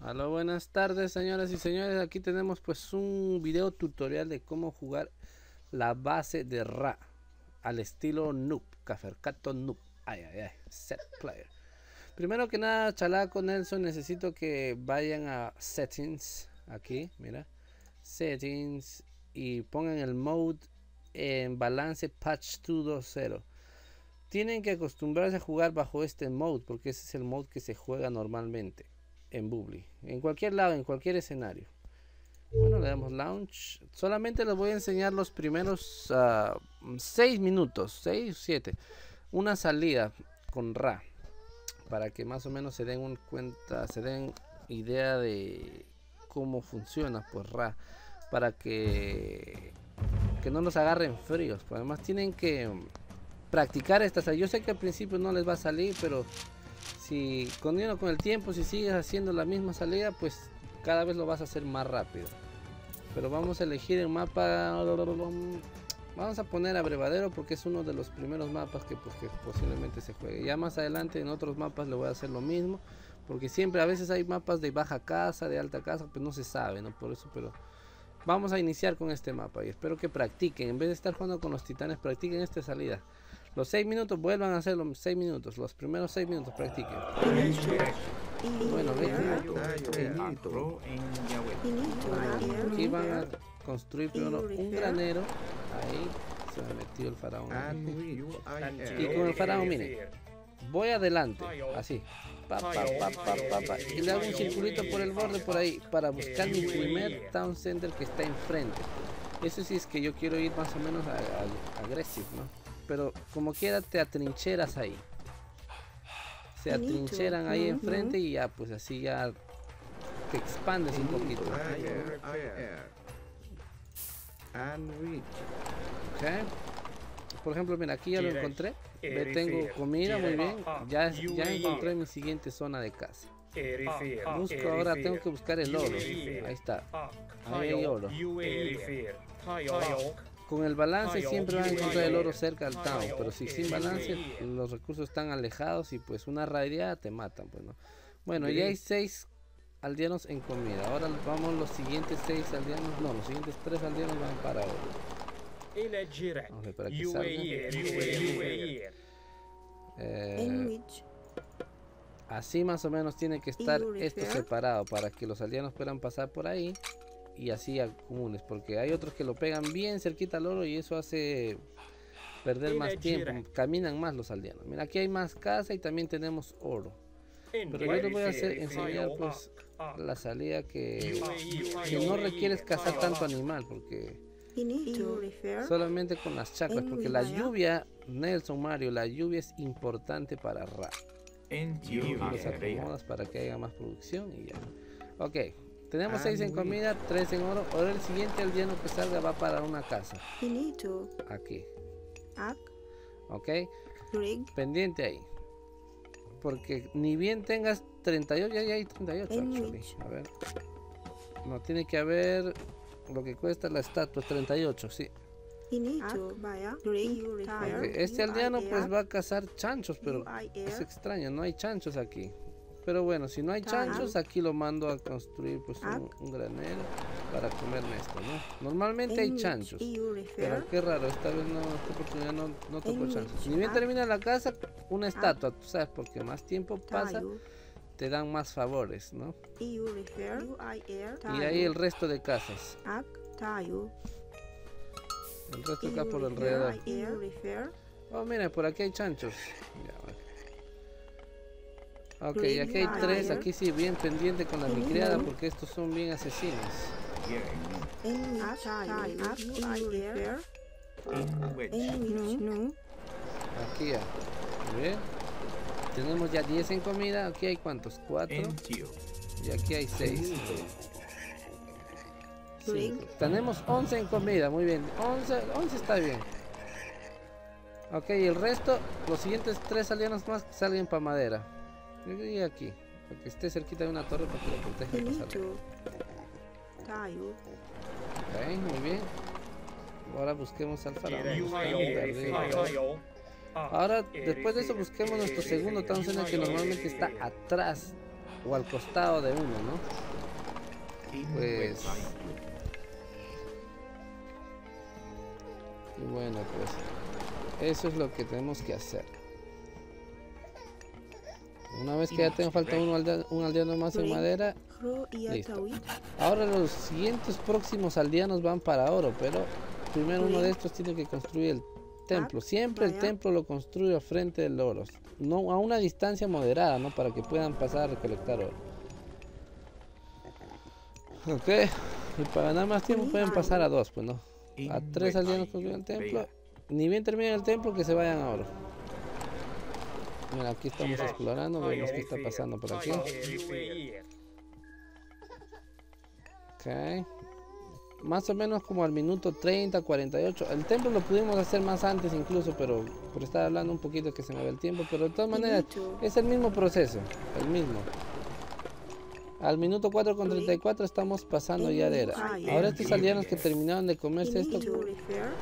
Hola, buenas tardes señoras y señores. Aquí tenemos pues un video tutorial de cómo jugar la base de Ra al estilo Noob, Cafercato Noob. Ay, ay, ay, set player. Primero que nada, Chalaco Nelson, necesito que vayan a settings, aquí, mira, settings y pongan el mode en balance patch 220. Tienen que acostumbrarse a jugar bajo este mode porque ese es el mode que se juega normalmente en Bubble, en cualquier lado, en cualquier escenario. Bueno, le damos launch. Solamente les voy a enseñar los primeros 6 ah, minutos, 6 7. Una salida con Ra para que más o menos se den un cuenta, se den idea de cómo funciona pues Ra para que que no nos agarren fríos. Pues además tienen que practicar estas. Yo sé que al principio no les va a salir, pero si con, el tiempo, si sigues haciendo la misma salida, pues cada vez lo vas a hacer más rápido. Pero vamos a elegir el mapa. Vamos a poner abrevadero porque es uno de los primeros mapas que, pues, que posiblemente se juegue. Ya más adelante en otros mapas le voy a hacer lo mismo. Porque siempre a veces hay mapas de baja casa, de alta casa, pues no se sabe, ¿no? Por eso, pero vamos a iniciar con este mapa y espero que practiquen. En vez de estar jugando con los titanes, practiquen esta salida. Los 6 minutos vuelvan a hacer los 6 minutos. Los primeros 6 minutos practiquen. Bueno, Aquí van a construir primero un granero. Ahí se me metió el faraón. Y con el faraón, miren. Voy adelante, así. y le hago un circulito por el borde por ahí para buscar mi primer town center que está enfrente. Eso sí es que yo quiero ir más o menos agresivo, ¿no? Pero como quiera te atrincheras ahí. Se atrincheran ahí enfrente y ya, pues así ya te expandes un poquito. Por ejemplo, mira, aquí ya lo encontré. tengo comida, muy bien. Ya, ya encontré mi siguiente zona de casa. Busco ahora, tengo que buscar el oro. Ahí está. Ahí hay oro. Con el balance siempre van a encontrar el oro cerca al town, pero si sin balance los recursos están alejados y pues una radiada te matan, pues no. Bueno, ya hay seis aldeanos en comida. Ahora vamos los siguientes seis aldeanos, no, los siguientes tres aldeanos van para oro. Vamos a para que eh, así más o menos tiene que estar esto separado para que los aldeanos puedan pasar por ahí y así comunes, porque hay otros que lo pegan bien cerquita al oro y eso hace perder más tiempo, caminan más los aldeanos. Mira, aquí hay más casa y también tenemos oro. Pero yo les voy a hacer, enseñar pues la salida que, que no requieres cazar tanto animal, porque solamente con las chacras, porque la lluvia, Nelson Mario, la lluvia es importante para Ra. Los acomodas para que haya más producción y ya. Ok, tenemos 6 en comida, 3 en oro. Ahora el siguiente aldeano que salga va para una casa. Aquí. Ok. Pendiente ahí. Porque ni bien tengas 38, ya, hay 38 A ver. No, tiene que haber lo que cuesta la estatua, 38, sí. Este aldeano pues va a cazar chanchos, pero es extraño, no hay chanchos aquí. Pero bueno, si no hay chanchos, aquí lo mando a construir pues un, granero para comerme esto, ¿no? Normalmente hay chanchos. Pero qué raro, esta vez no, esta oportunidad no, no tocó chanchos. Ni bien termina la casa, una ah. estatua, tú sabes, porque más tiempo pasa, te dan más favores, ¿no? Y ahí el resto de casas. El resto acá por alrededor. Oh, mira, por aquí hay chanchos. Ok, aquí hay tres, aquí sí, bien pendiente con la micriada porque estos son bien asesinos. Aquí ya, bien. Tenemos ya 10 en comida, aquí hay cuántos, 4 y aquí hay 6. Tenemos 11 en comida, muy bien, 11, 11 está bien. Ok, el resto, los siguientes 3 alienos más salen para madera. Y aquí, para que esté cerquita de una torre para que lo proteja. Ok, muy bien. Ahora busquemos al faraón. Ahora, después de eso, busquemos nuestro segundo town center que normalmente está atrás o al costado de uno, ¿no? Pues... Y bueno, pues eso es lo que tenemos que hacer. Una vez que ya tenga falta un, un aldeano más en madera, listo. Ahora los siguientes próximos aldeanos van para oro, pero primero uno de estos tiene que construir el templo. Siempre el templo lo construye a frente del oro. No, a una distancia moderada, ¿no? Para que puedan pasar a recolectar oro. Ok. Y para ganar más tiempo pueden pasar a dos, pues no. A tres aldeanos construyen el templo. Ni bien terminen el templo que se vayan a oro. Mira, aquí estamos explorando, vemos qué está pasando por aquí. Ok. Más o menos como al minuto 30, 48. El templo lo pudimos hacer más antes incluso, pero por estar hablando un poquito que se me ve el tiempo. Pero de todas maneras es el mismo proceso, el mismo. Al minuto 4 con 34 estamos pasando ya de era. Ahora estos aldeanos que terminaron de comerse esto,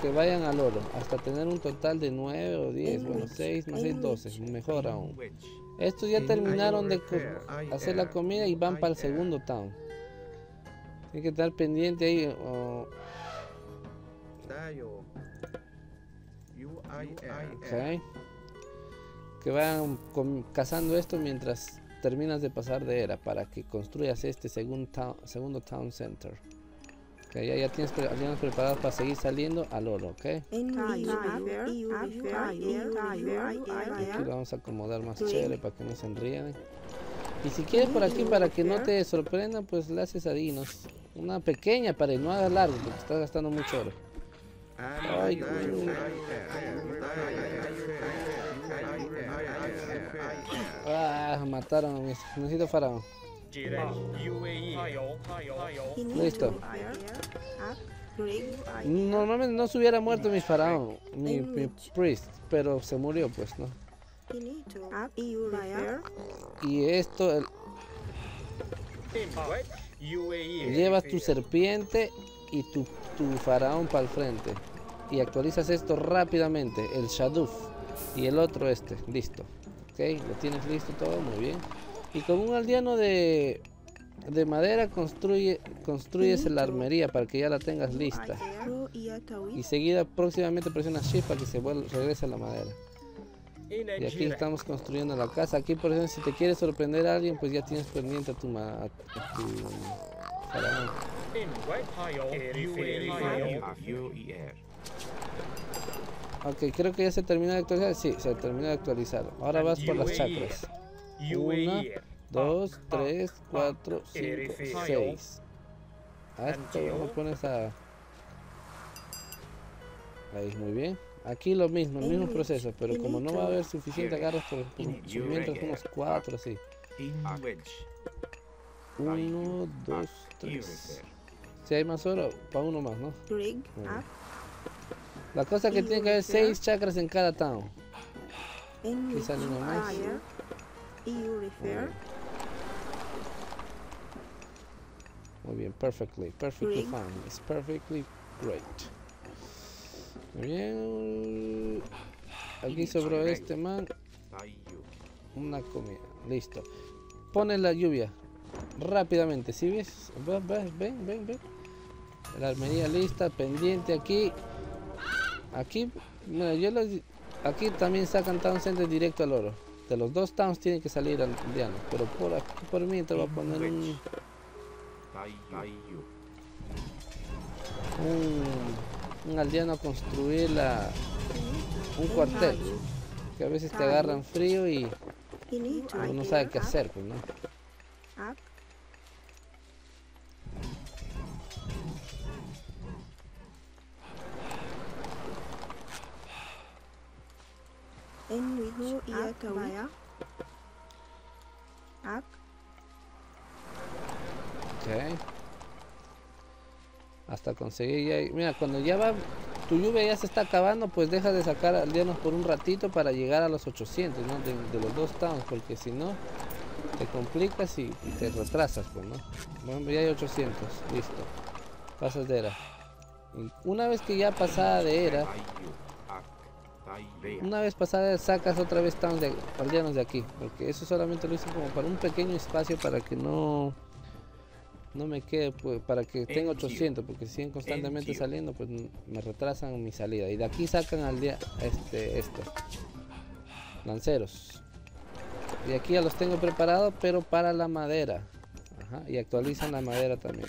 que vayan al oro, hasta tener un total de 9 o 10, bueno 6 más 6, 12, mejor aún. Estos ya terminaron de hacer la comida y van para el segundo town. Hay que estar pendiente ahí. Que vayan cazando esto mientras terminas de pasar de era para que construyas este segundo town, segundo town center. Okay, ya, ya tienes aviones preparados para seguir saliendo al oro, ¿ok? Aquí lo vamos a acomodar más chévere para que no se enríen. Y si quieres por aquí para que no te sorprenda, pues le haces ahí, Una pequeña para que no hagas largo, porque estás gastando mucho oro. Ay, Ah, mataron a mis. Necesito faraón. Listo. Normalmente no se hubiera muerto mi faraón, mi, priest, pero se murió pues, ¿no? Y esto... Llevas tu serpiente y tu, tu faraón para el frente. Y actualizas esto rápidamente, el Shaduf. Y el otro este, listo. Ok, lo tienes listo todo, muy bien. Y con un aldeano de, de madera construye, construyes la armería para que ya la tengas lista. Y seguida próximamente presiona Shift para que se vuelva, regrese la madera. Y aquí estamos construyendo la casa. Aquí por ejemplo si te quieres sorprender a alguien pues ya tienes pendiente a tu, a tu faraón. Ok, creo que ya se terminó de actualizar. Sí, se terminó de actualizar. Ahora vas por las chakras. Una, dos, tres, cuatro, cinco, seis. A esto lo pones a... Ahí, muy bien. Aquí lo mismo, el mismo proceso, pero como no va a haber suficiente agarras por, mientras unos cuatro así. Uno, dos, tres. Si hay más oro, para uno más, ¿no? La cosa que tiene que haber 6 chakras en cada town. Más. Muy bien, perfectly, perfectly fine. It's perfectly great. Muy bien. Aquí sobró este man. Una comida. Listo. Pone la lluvia. Rápidamente. ¿Sí ves? Ven, ven, ven, ven. La armería lista, pendiente aquí. Aquí, mira, yo los, aquí también sacan town center directo al oro. De los dos towns tienen que salir al diano. Pero por aquí, por mí, te voy a poner un... Un, aldeano a construir la, un cuartel. Que a veces te agarran frío y no sabe qué hacer, pues, ¿no? Ok. Hasta conseguir ya... Mira, cuando ya va... Tu lluvia ya se está acabando, pues deja de sacar aldeanos por un ratito para llegar a los 800, ¿no? De, los dos towns, porque si no, te complicas y, te retrasas, pues, ¿no? Bueno, ya hay 800, listo. Pasas de era. Una vez que ya pasada de era, Una vez pasada sacas otra vez tan de aldeanos de aquí, porque eso solamente lo hice como para un pequeño espacio para que no no me quede pues, para que tenga 800 porque si siguen constantemente saliendo pues me retrasan mi salida. Y de aquí sacan al día este esto. Lanceros. Y aquí ya los tengo preparados pero para la madera. Y actualizan la madera también.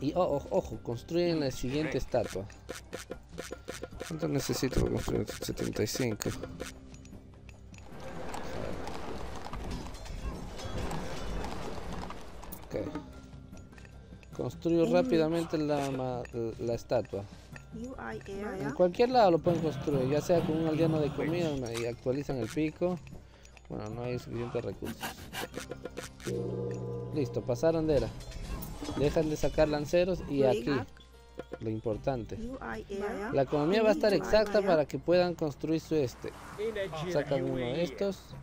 Y ojo, ojo construyen la siguiente estatua. ¿cuánto necesito para construir? 75 Construyo rápidamente la, la, estatua. En cualquier lado lo pueden construir, ya sea con un aldeano de comida y actualizan el pico. Bueno, no hay suficientes recursos. Listo, pasaron de era. Dejan de sacar lanceros y aquí, lo importante. La economía va a estar exacta para que puedan construir su este. Sacan uno de estos.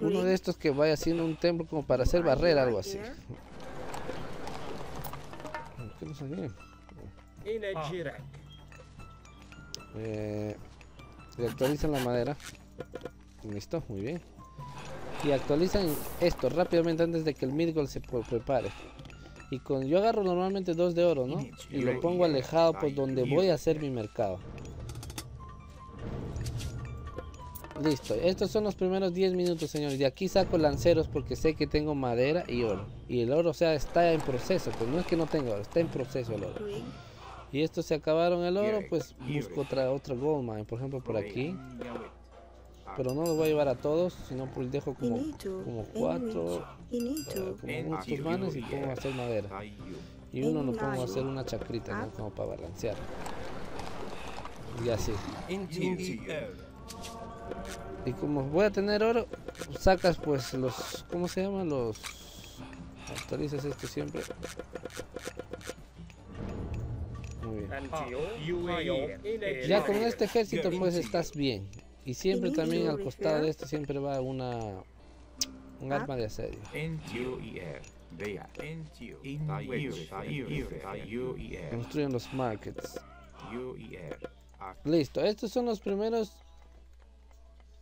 Uno de estos que vaya haciendo un templo como para hacer barrera, algo así. ¿Qué nos eh, y actualizan la madera. Listo, muy bien. Y actualizan esto rápidamente antes de que el midgold se prepare. Y con yo agarro normalmente dos de oro, ¿no? Y lo pongo alejado por donde voy a hacer mi mercado. Listo, estos son los primeros 10 minutos, señores. De aquí saco lanceros porque sé que tengo madera y oro. Y el oro, o sea, está en proceso. Pues no es que no tenga oro, está en proceso el oro. Y estos se acabaron el oro, pues busco otra, otra gold mine. Por ejemplo, por aquí. Pero no los voy a llevar a todos, sino pues dejo como, como cuatro, uh, como muchos manes y pongo a hacer madera. Y uno lo pongo a hacer una chacrita, ¿no? Como para balancear. Y así. Y como voy a tener oro, sacas pues los, ¿cómo se llaman? Los... Actualizas esto siempre. Muy bien. Ya con este ejército pues estás bien. Y siempre también al costado de esto siempre va una... Un arma de asedio. Construyen los markets. Listo, estos son los primeros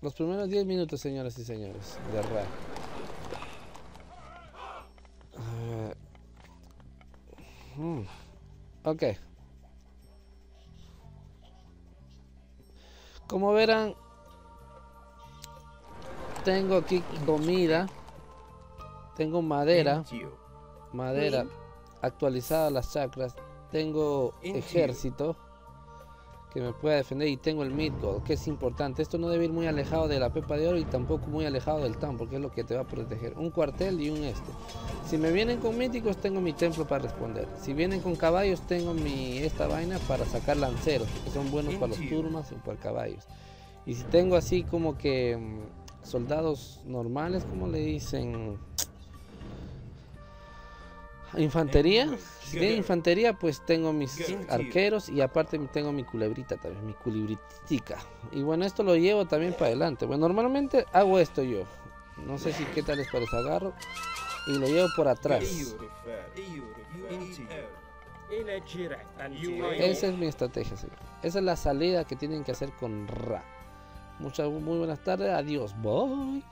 los primeros 10 minutos, señoras y señores, de Ra. Uh, ok. Como verán, tengo aquí comida. Tengo madera. Madera actualizada las chakras. Tengo ejército que me pueda defender y tengo el mid que es importante. Esto no debe ir muy alejado de la pepa de oro y tampoco muy alejado del town, porque es lo que te va a proteger. Un cuartel y un este. Si me vienen con míticos, tengo mi templo para responder. Si vienen con caballos, tengo mi esta vaina para sacar lanceros, que son buenos para los turmas y para caballos. Y si tengo así como que mm, soldados normales, como le dicen? Infantería, si tiene infantería, pues tengo mis arqueros y aparte tengo mi culebrita también, mi culebritica. Y bueno, esto lo llevo también para adelante. Bueno, normalmente hago esto yo. No sé si qué tal les parece, agarro y lo llevo por atrás. Esa es mi estrategia, Esa es la salida que tienen que hacer con Ra. Muchas muy buenas tardes, adiós, bye.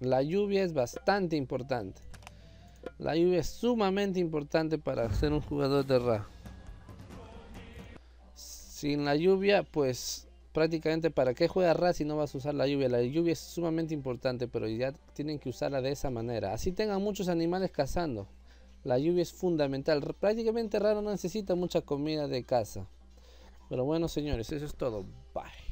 La lluvia es bastante importante. La lluvia es sumamente importante para ser un jugador de Ra. Sin la lluvia, pues prácticamente para qué juega Ra si no vas a usar la lluvia. La lluvia es sumamente importante, pero ya tienen que usarla de esa manera. Así tengan muchos animales cazando. La lluvia es fundamental. Prácticamente Ra no necesita mucha comida de caza. Pero bueno, señores, eso es todo. Bye.